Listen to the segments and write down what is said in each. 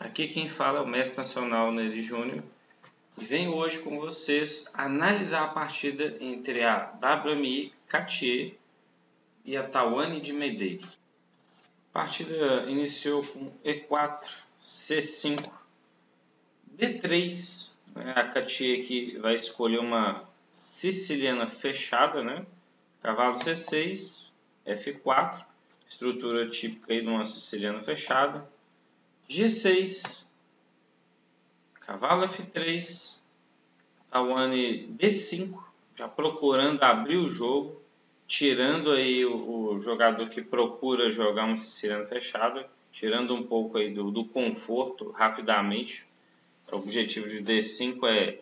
Aqui quem fala é o mestre nacional Neri Júnior e venho hoje com vocês analisar a partida entre a WMI Cartier e a Tawane de Medeiros. A partida iniciou com E4, C5, D3. Né? A Cartier aqui vai escolher uma siciliana fechada, né? Cavalo C6, F4, estrutura típica aí de uma siciliana fechada. G6, cavalo F3, Tawane D5, já procurando abrir o jogo, tirando aí o, o jogador que procura jogar uma siciliana fechada, tirando um pouco aí do, do conforto rapidamente. O objetivo de D5 é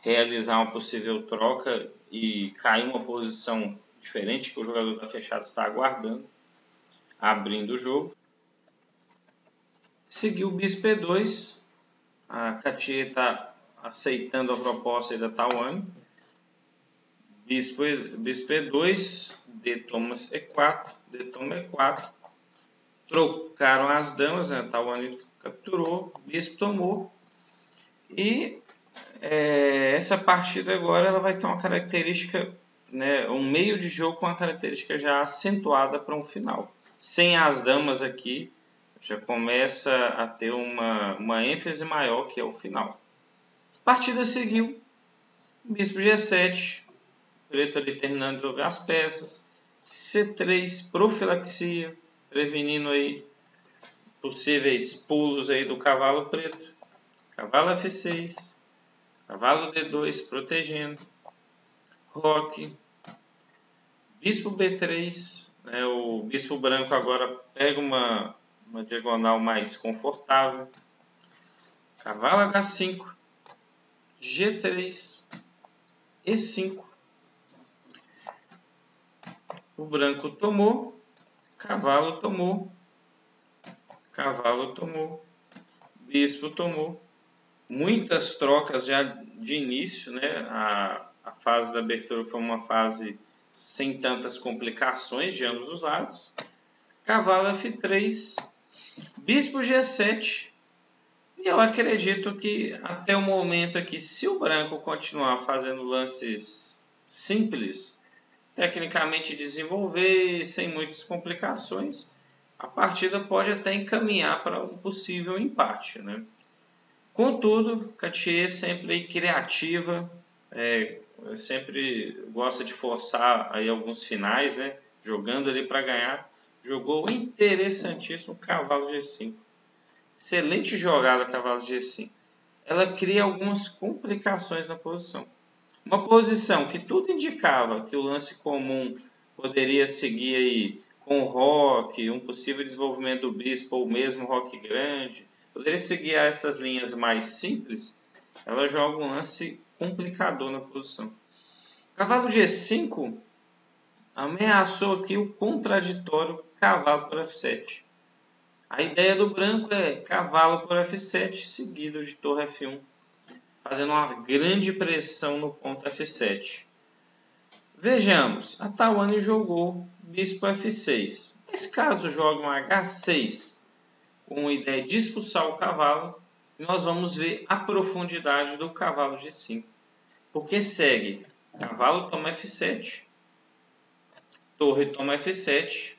realizar uma possível troca e cair uma posição diferente que o jogador da fechada está aguardando, abrindo o jogo. Seguiu o bispo E2. A Katia está aceitando a proposta da Tawane. Bispo, bispo E2, D toma E4, D toma E4. Trocaram as damas, né? a Tawane capturou, bispo tomou. E é, essa partida agora ela vai ter uma característica, né, um meio de jogo com uma característica já acentuada para um final. Sem as damas aqui, já começa a ter uma, uma ênfase maior que é o final. A partida seguiu. Bispo G7, preto ali terminando de jogar as peças. C3, profilaxia, prevenindo aí possíveis pulos aí do cavalo preto. Cavalo F6, cavalo D2 protegendo. Roque, bispo B3, né, o bispo branco agora pega uma uma diagonal mais confortável. Cavalo H5, G3, E5. O branco tomou, cavalo tomou, cavalo tomou, bispo tomou. Muitas trocas já de início, né? A, a fase da abertura foi uma fase sem tantas complicações de ambos os lados. Cavalo F3, Bispo G7. E eu acredito que até o momento aqui, se o branco continuar fazendo lances simples, tecnicamente desenvolver, sem muitas complicações, a partida pode até encaminhar para um possível empate. Né? Contudo, Cartier sempre criativa, é, sempre gosta de forçar aí alguns finais, né? jogando ali para ganhar. Jogou interessantíssimo cavalo G5. Excelente jogada cavalo G5. Ela cria algumas complicações na posição. Uma posição que tudo indicava que o lance comum poderia seguir aí com o rock, um possível desenvolvimento do bispo ou mesmo rock grande, poderia seguir essas linhas mais simples, ela joga um lance complicador na posição. Cavalo G5 ameaçou aqui o contraditório cavalo por F7. A ideia do branco é cavalo por F7 seguido de torre F1, fazendo uma grande pressão no ponto F7. Vejamos, a Tawane jogou bispo F6. Nesse caso, joga um H6 com a ideia de expulsar o cavalo, e nós vamos ver a profundidade do cavalo G5. Porque segue cavalo toma F7, torre toma F7,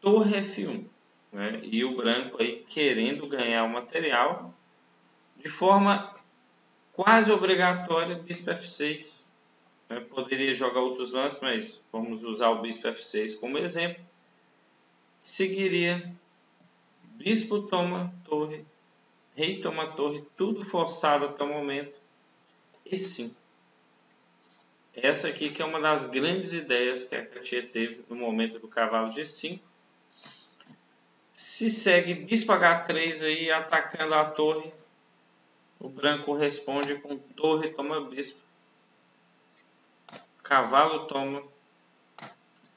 torre F1. Né? E o branco aí querendo ganhar o material de forma quase obrigatória, bispo F6. Né? Poderia jogar outros lances, mas vamos usar o bispo F6 como exemplo. Seguiria bispo toma torre, rei toma torre, tudo forçado até o momento. E 5 essa aqui que é uma das grandes ideias que a Cartier teve no momento do cavalo G5. Se segue bispo H3 aí atacando a torre, o branco responde com torre toma bispo. Cavalo toma,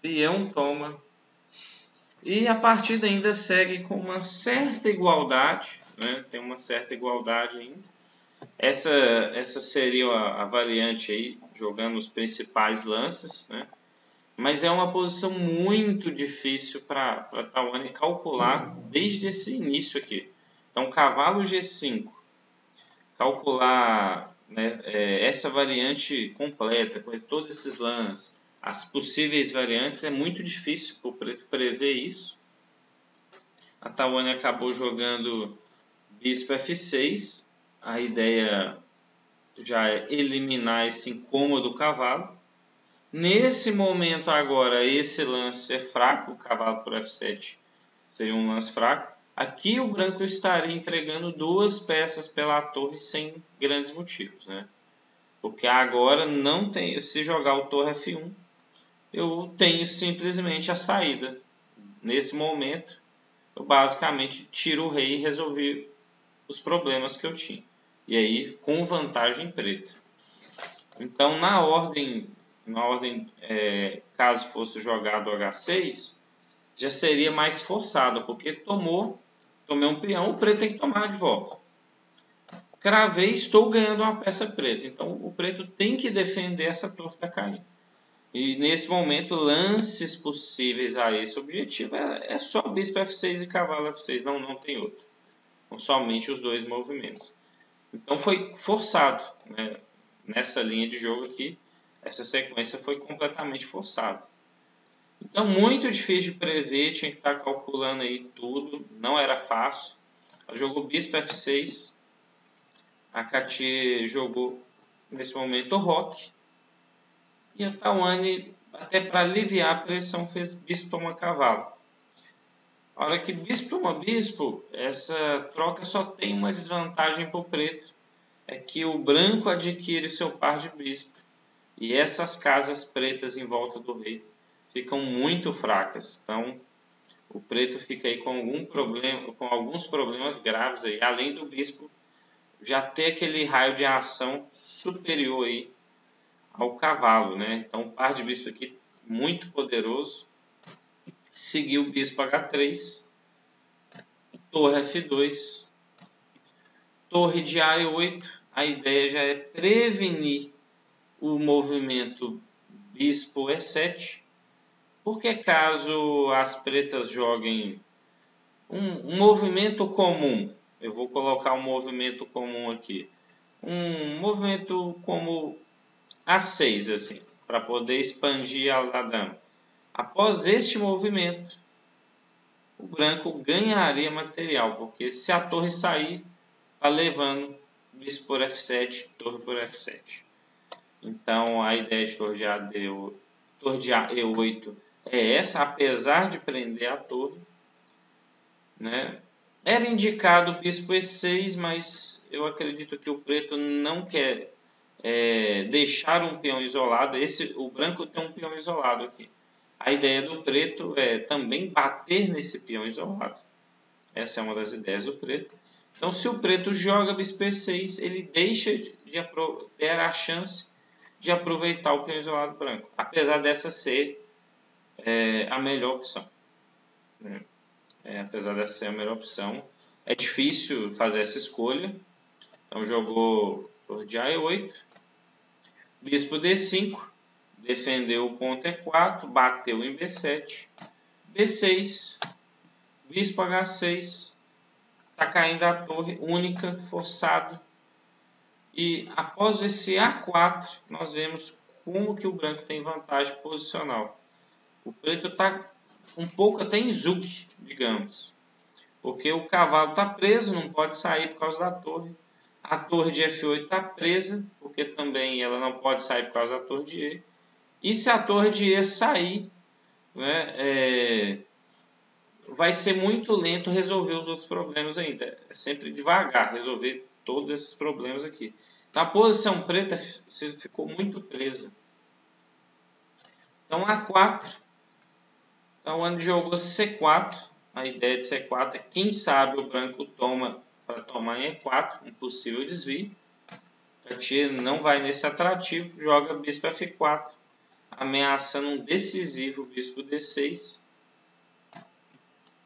peão toma. E a partida ainda segue com uma certa igualdade, né? tem uma certa igualdade ainda. Essa, essa seria a, a variante aí, jogando os principais lances, né? Mas é uma posição muito difícil para a Tawane calcular desde esse início aqui. Então, cavalo G5, calcular né, é, essa variante completa, com todos esses lãs, as possíveis variantes, é muito difícil para o preto prever isso. A Tawane acabou jogando bispo F6, a ideia já é eliminar esse incômodo cavalo. Nesse momento agora, esse lance é fraco, cavalo por F7 seria um lance fraco. Aqui o branco estaria entregando duas peças pela torre sem grandes motivos, né? Porque agora não tem, se jogar o torre F1, eu tenho simplesmente a saída. Nesse momento, eu basicamente tiro o rei e resolvi os problemas que eu tinha. E aí, com vantagem preta. Então, na ordem, na ordem é, caso fosse jogado H6, já seria mais forçado, porque tomou Tomei um peão, o preto tem que tomar de volta. Cravei, estou ganhando uma peça preta. Então o preto tem que defender essa torre está caindo. E nesse momento, lances possíveis a esse objetivo é, é só bispo F6 e cavalo F6, não, não tem outro. São somente os dois movimentos. Então foi forçado. Né? Nessa linha de jogo aqui, essa sequência foi completamente forçada. Então, muito difícil de prever, tinha que estar calculando aí tudo, não era fácil. Ela jogou bispo F6, a Katia jogou nesse momento o rock, e a Tawane, até para aliviar a pressão, fez bispo toma cavalo. A hora que bispo toma bispo, essa troca só tem uma desvantagem para o preto, é que o branco adquire seu par de bispo, e essas casas pretas em volta do rei ficam muito fracas. Então, o preto fica aí com algum problema, com alguns problemas graves aí, além do bispo já ter aquele raio de ação superior aí ao cavalo, né? Então, o par de bispo aqui muito poderoso. Seguiu o bispo H3, torre F2, torre de A8. A ideia já é prevenir o movimento bispo E7 porque caso as pretas joguem um, um, movimento comum, eu vou colocar um movimento comum aqui, um movimento como A6, assim, para poder expandir a, dama. Após este movimento, o branco ganharia material, porque se a torre sair, está levando bispo por F7, torre por F7. Então, a ideia de de A E8 é essa, apesar de prender a torre. Né? Era indicado o bispo E6, mas eu acredito que o preto não quer é, deixar um peão isolado. Esse, o branco tem um peão isolado aqui. A ideia do preto é também bater nesse peão isolado. Essa é uma das ideias do preto. Então, se o preto joga bispo E6, ele deixa de ter a chance de aproveitar o peão isolado branco. Apesar dessa ser é a melhor opção. Né? É, apesar dessa ser a melhor opção, é difícil fazer essa escolha. Então jogou torre de A8, bispo D5, defendeu o ponto E4, bateu em B7, B6, bispo H6, está caindo a torre única, forçado. E após esse A4, nós vemos como que o branco tem vantagem posicional. O preto está um pouco até em zuc, digamos. Porque o cavalo está preso, não pode sair por causa da torre. A torre de F8 está presa, porque também ela não pode sair por causa da torre de E. E se a torre de E sair, né, é, vai ser muito lento resolver os outros problemas ainda. É sempre devagar resolver todos esses problemas aqui. Então a posição preta ficou muito presa. Então A4 então, onde jogou C4, a ideia de C4 é quem sabe o branco toma para tomar em E4, um possível desvio. A tia não vai nesse atrativo, joga bispo F4, ameaçando um decisivo bispo D6.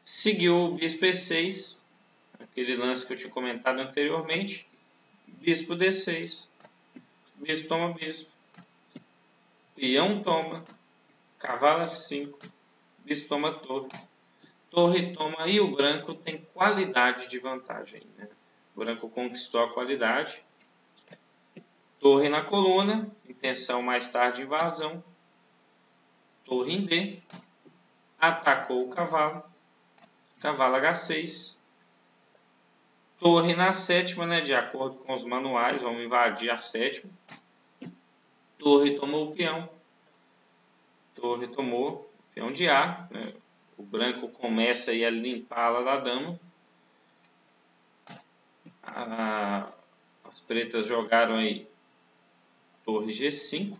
Seguiu o bispo E6, aquele lance que eu tinha comentado anteriormente. Bispo D6, bispo toma bispo, peão toma, cavalo F5, bispo toma torre. Torre toma e o branco tem qualidade de vantagem. Né? O branco conquistou a qualidade. Torre na coluna, intenção mais tarde invasão. Torre em D. Atacou o cavalo. Cavalo H6. Torre na sétima, né, de acordo com os manuais, vamos invadir a sétima. Torre tomou o peão. Torre tomou o peão de A. Né? O branco começa aí a limpá-la da dama. as pretas jogaram aí torre G5.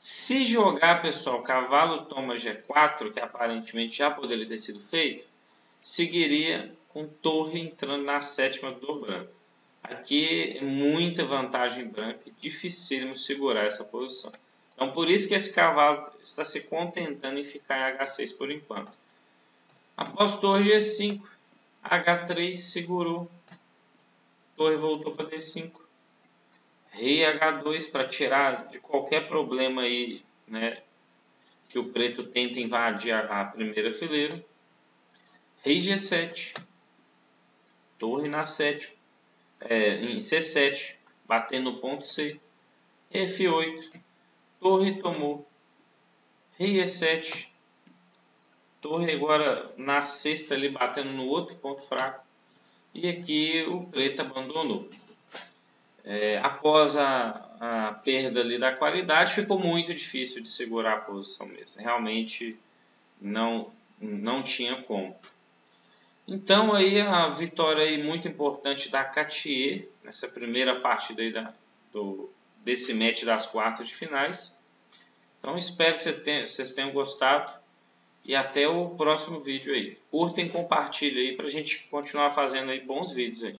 Se jogar, pessoal, cavalo toma G4, que aparentemente já poderia ter sido feito, seguiria com torre entrando na sétima do branco. Aqui é muita vantagem branca, dificílimo segurar essa posição. Então, por isso que esse cavalo está se contentando em ficar em H6 por enquanto. Após torre G5, H3 segurou. Torre voltou para D5. Rei H2 para tirar de qualquer problema aí, né? Que o preto tenta invadir a, a primeira fileira. Rei G7. Torre na sétima. É, em C7. Batendo no ponto C. F8 Torre tomou. Rei E7. Torre agora na sexta ali batendo no outro ponto fraco. E aqui o preto abandonou. É, após a, a, perda ali da qualidade, ficou muito difícil de segurar a posição mesmo. Realmente não, não tinha como. Então aí a vitória aí muito importante da Catier nessa primeira partida aí da, do, desse match das quartas de finais. Então espero que vocês tenham gostado e até o próximo vídeo aí. Curtem, compartilhem aí para a gente continuar fazendo aí bons vídeos aí.